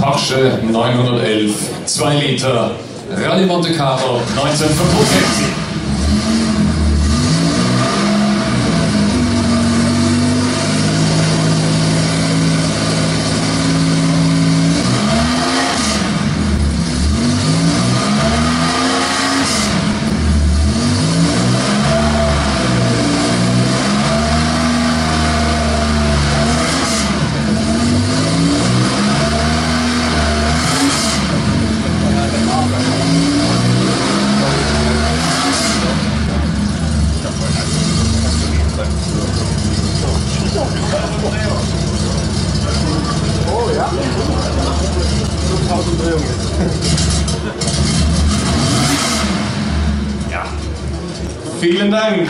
Porsche 911 2 Liter Rallye Monte Carlo 1965. Ja. Vielen Dank.